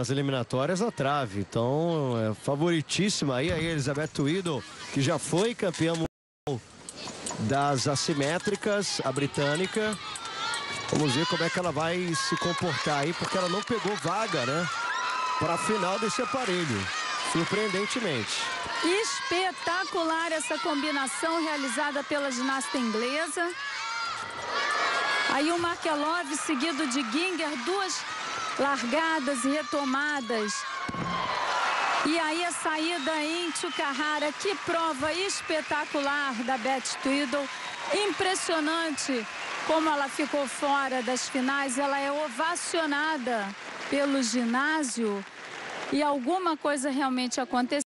As eliminatórias na trave, então é favoritíssima aí a Elizabeth Twiddle, que já foi campeã das assimétricas, a britânica. Vamos ver como é que ela vai se comportar aí, porque ela não pegou vaga, né? Para a final desse aparelho, surpreendentemente. Espetacular essa combinação realizada pela ginasta inglesa. Aí o Markelov seguido de Ginger, duas largadas e retomadas. E aí a saída em Chukahara, que prova espetacular da Beth Twiddle. Impressionante como ela ficou fora das finais. Ela é ovacionada pelo ginásio e alguma coisa realmente aconteceu.